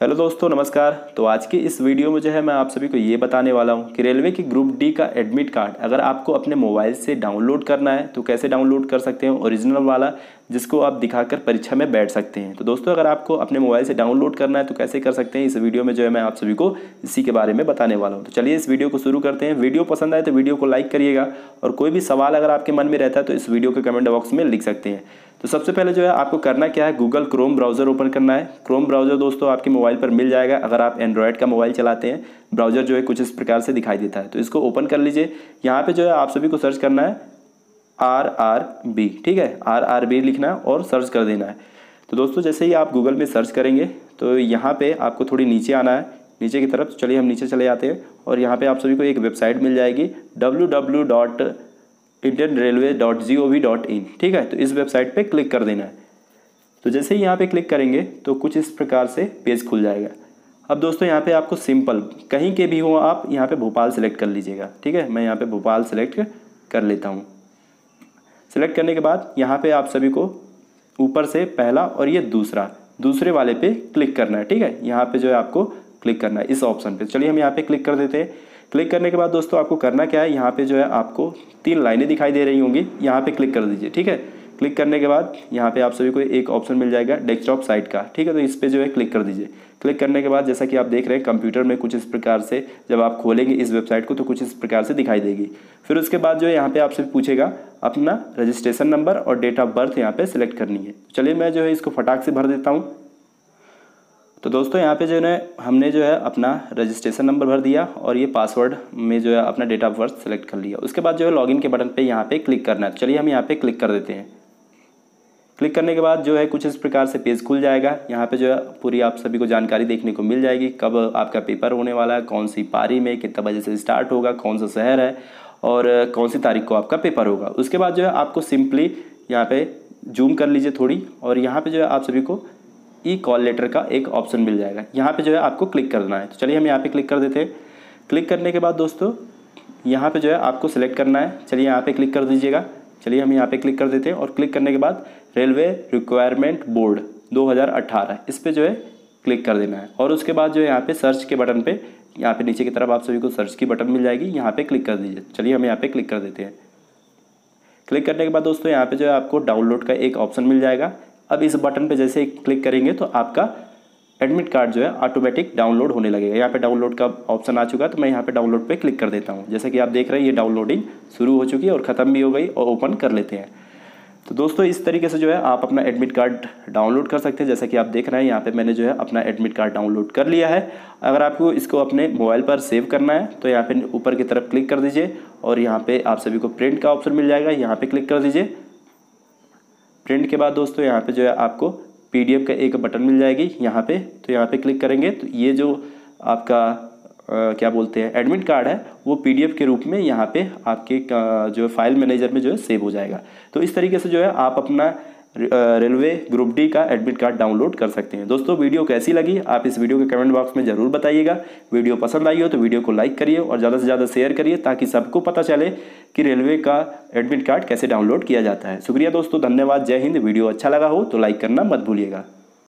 Hello दोस्तों, नमस्कार। तो आज की इस वीडियो में जो है मैं आप सभी को ये बताने वाला हूँ कि रेलवे की ग्रुप डी का एडमिट कार्ड अगर आपको अपने मोबाइल से डाउनलोड करना है तो कैसे डाउनलोड कर सकते हैं? ओरिजिनल वाला जिसको आप दिखाकर परीक्षा में बैठ सकते हैं। तो दोस्तों, अगर आपको अपने मोबाइल से डाउनलोड करना है तो कैसे कर सकते हैं? इस वीडियो में जो है मैं आप सभी को इसी के बारे में बताने वाला हूँ। तो चलिए इस वीडियो को शुरू करते हैं। वीडियो पसंद आए तो वीडियो को लाइक करिएगा और कोई भी सवाल अगर आपके मन में रहता है तो इस वीडियो के कमेंट बॉक्स में लिख सकते हैं। तो सबसे पहले जो है आपको करना क्या है? गूगल क्रोम ब्राउज़र ओपन करना है। क्रोम ब्राउज़र दोस्तों आपके मोबाइल पर मिल जाएगा अगर आप एंड्रॉयड का मोबाइल चलाते हैं। ब्राउज़र जो है कुछ इस प्रकार से दिखाई देता है। तो इसको ओपन कर लीजिए। यहाँ पे जो है आप सभी को सर्च करना है आर आर बी, ठीक है? आर आर बी लिखना है और सर्च कर देना है। तो दोस्तों, जैसे ही आप गूगल में सर्च करेंगे तो यहाँ पे आपको थोड़ी नीचे आना है। नीचे की तरफ़, चलिए हम नीचे चले जाते हैं और यहाँ पे आप सभी को एक वेबसाइट मिल जाएगी W W dot Indian railway dot G O V dot in ठीक है? तो इस वेबसाइट पे क्लिक कर देना है। तो जैसे ही यहाँ पे क्लिक करेंगे तो कुछ इस प्रकार से पेज खुल जाएगा। अब दोस्तों, यहाँ पे आपको सिंपल, कहीं के भी हो आप, यहाँ पे भोपाल सेलेक्ट कर लीजिएगा, ठीक है? मैं यहाँ पे भोपाल सेलेक्ट कर लेता हूँ। सेलेक्ट करने के बाद यहाँ पे आप सभी को ऊपर से पहला और ये दूसरा, दूसरे वाले पे क्लिक करना है, ठीक है? यहाँ पे जो है आपको क्लिक करना है, इस ऑप्शन पे। चलिए हम यहाँ पे क्लिक कर देते हैं। क्लिक करने के बाद दोस्तों आपको करना क्या है? यहाँ पे जो है आपको तीन लाइनें दिखाई दे रही होंगी, यहाँ पे क्लिक कर दीजिए, ठीक है? क्लिक करने के बाद यहाँ पे आप सभी को एक ऑप्शन मिल जाएगा डेस्कटॉप साइट का, ठीक है? तो इस पर जो है क्लिक कर दीजिए। क्लिक करने के बाद जैसा कि आप देख रहे हैं कंप्यूटर में कुछ इस प्रकार से जब आप खोलेंगे इस वेबसाइट को तो कुछ इस प्रकार से दिखाई देगी। फिर उसके बाद जो है यहाँ पे आपसे पूछेगा अपना रजिस्ट्रेशन नंबर और डेट ऑफ़ बर्थ यहाँ पे सिलेक्ट करनी है। चलिए मैं जो है इसको फटाक से भर देता हूँ। तो दोस्तों यहाँ पे जो है हमने जो है अपना रजिस्ट्रेशन नंबर भर दिया और ये पासवर्ड में जो है अपना डेट ऑफ़ बर्थ सेलेक्ट कर लिया। उसके बाद जो है लॉगिन के बटन पे यहाँ पे क्लिक करना है। चलिए हम यहाँ पे क्लिक कर देते हैं। क्लिक करने के बाद जो है कुछ इस प्रकार से पेज खुल जाएगा। यहाँ पे जो है पूरी आप सभी को जानकारी देखने को मिल जाएगी कब आपका पेपर होने वाला है, कौन सी पारी में कितना बजे से स्टार्ट होगा, कौन सा शहर है और कौन सी तारीख को आपका पेपर होगा। उसके बाद जो है आपको सिंपली यहाँ पे जूम कर लीजिए थोड़ी और यहाँ पे जो है आप सभी को ई कॉल लेटर का एक ऑप्शन मिल जाएगा। यहाँ पे जो है आपको क्लिक करना है। तो चलिए हम यहाँ पे क्लिक कर देते हैं। क्लिक करने के बाद दोस्तों यहाँ पे जो है आपको सिलेक्ट करना है। चलिए यहाँ पे क्लिक कर दीजिएगा। चलिए हम यहाँ पे क्लिक कर देते हैं और क्लिक करने के बाद रेलवे रिक्वायरमेंट बोर्ड 2018 इस पर जो है क्लिक कर देना है। और उसके बाद जो है यहाँ पे सर्च के बटन पे, यहाँ पे नीचे की तरफ़ आप सभी को सर्च की बटन मिल जाएगी। यहाँ पे क्लिक कर दीजिए। चलिए हम यहाँ पे क्लिक कर देते हैं। क्लिक करने के बाद दोस्तों यहाँ पे जो है आपको डाउनलोड का एक ऑप्शन मिल जाएगा। अब इस बटन पे जैसे क्लिक करेंगे तो आपका एडमिट कार्ड जो है ऑटोमेटिक डाउनलोड होने लगेगा। यहाँ पे डाउनलोड का ऑप्शन आ चुका है तो मैं यहाँ पे डाउनलोड पे क्लिक कर देता हूँ। जैसे कि आप देख रहे हैं ये डाउनलोडिंग शुरू हो चुकी है और ख़त्म भी हो गई और ओपन कर लेते हैं। तो दोस्तों, इस तरीके से जो है आप अपना एडमिट कार्ड डाउनलोड कर सकते हैं। जैसा कि आप देख रहे हैं, यहाँ पे मैंने जो है अपना एडमिट कार्ड डाउनलोड कर लिया है। अगर आपको इसको अपने मोबाइल पर सेव करना है तो यहाँ पे ऊपर की तरफ़ क्लिक कर दीजिए और यहाँ पे आप सभी को प्रिंट का ऑप्शन मिल जाएगा। यहाँ पे क्लिक कर दीजिए। प्रिंट के बाद दोस्तों, यहाँ पर जो है आपको पीडीएफ का एक बटन मिल जाएगी यहाँ पर तो यहाँ पर क्लिक करेंगे। तो ये जो आपका क्या बोलते हैं एडमिट कार्ड है, वो पीडीएफ के रूप में यहाँ पे आपके जो है फ़ाइल मैनेजर में जो है सेव हो जाएगा। तो इस तरीके से जो है, आप अपना रेलवे ग्रुप डी का एडमिट कार्ड डाउनलोड कर सकते हैं। दोस्तों, वीडियो कैसी लगी, आप इस वीडियो के कमेंट बॉक्स में ज़रूर बताइएगा। वीडियो पसंद आई हो तो वीडियो को लाइक करिए और ज़्यादा से ज़्यादा शेयर करिए, ताकि सबको पता चले कि रेलवे का एडमिट कार्ड कैसे डाउनलोड किया जाता है। शुक्रिया दोस्तों, धन्यवाद, जय हिंद। वीडियो अच्छा लगा हो तो लाइक करना मत भूलिएगा।